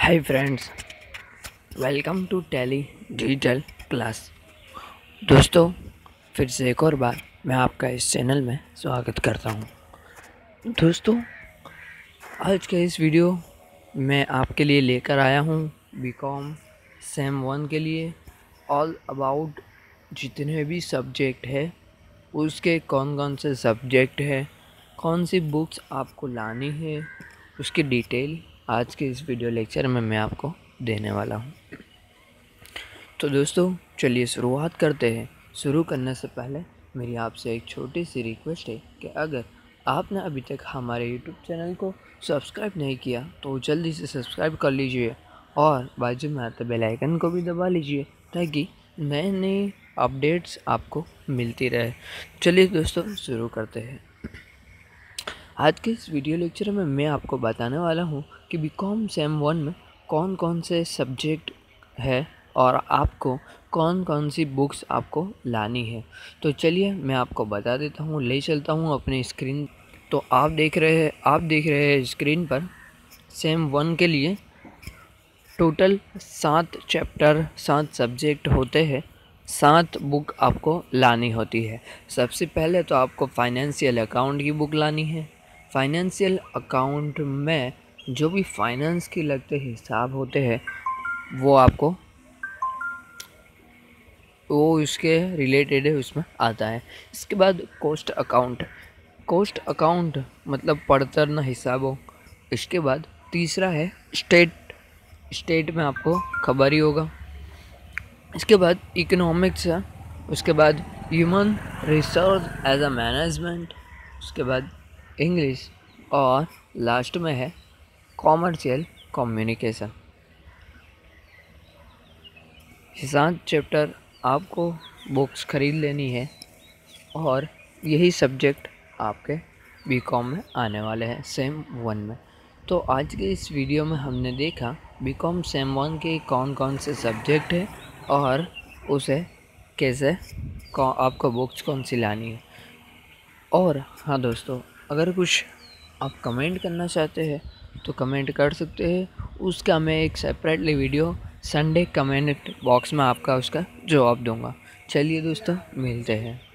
Hi friends welcome to tele digital class दोस्तों, फिर से एक और बार मैं आपका इस चैनल में स्वागत करता हूँ। दोस्तों, आज के इस वीडियो में आपके लिए लेकर आया हूँ बीकॉम सेम वन के लिए। ऑल अबाउट जितने भी सब्जेक्ट है, उसके कौन कौन से सब्जेक्ट है कौन सी बुक्स आपको लानी है, उसकी डिटेल आज के इस वीडियो लेक्चर में मैं आपको देने वाला हूँ। तो दोस्तों, चलिए शुरुआत करते हैं। शुरू करने से पहले, मेरी आपसे एक छोटी सी रिक्वेस्ट है कि अगर आपने अभी तक हमारे यूट्यूब चैनल को सब्सक्राइब नहीं किया तो जल्दी से सब्सक्राइब कर लीजिए और बाजू में आते बेल आइकन को भी दबा लीजिए, ताकि नए नए अपडेट्स आपको मिलती रहे। चलिए दोस्तों, शुरू करते हैं। आज के इस वीडियो लेक्चर में मैं आपको बताने वाला हूँ कि बी कॉम सेम वन में कौन कौन से सब्जेक्ट है और आपको कौन कौन सी बुक्स आपको लानी है। तो चलिए मैं आपको बता देता हूँ, ले चलता हूँ अपने स्क्रीन तो आप देख रहे हैं, आप देख रहे हैं स्क्रीन पर सेम वन के लिए टोटल सात चैप्टर सात सब्जेक्ट होते हैं, सात बुक आपको लानी होती है। सबसे पहले तो आपको फाइनेंशियल अकाउंट की बुक लानी है। फाइनेंशियल अकाउंट में जो भी फाइनेंस के लगते हिसाब होते हैं, वो आपको वो इसके रिलेटेड है, उसमें आता है। इसके बाद कोस्ट अकाउंट कोस्ट अकाउंट मतलब पड़तर न हिसाब। हो इसके बाद तीसरा है स्टेट स्टेट में आपको खबर ही होगा। इसके बाद इकोनॉमिक्स है। उसके बाद human resource as a management उसके बाद इंग्लिश और लास्ट में है कॉमर्शियल कम्युनिकेशन। सात चैप्टर आपको बुक्स ख़रीद लेनी है और यही सब्जेक्ट आपके बी कॉम में आने वाले हैं सेम वन में। तो आज के इस वीडियो में हमने देखा बी कॉम सेम वन के कौन कौन से सब्जेक्ट है और उसे कैसे आपको बुक्स कौन सी लानी है। और हाँ दोस्तों अगर कुछ आप कमेंट करना चाहते हैं तो कमेंट कर सकते हैं। उसका मैं एक separately video Sunday comment box में आपका उसका जवाब दूँगा। चलिए दोस्तों, मिलते हैं।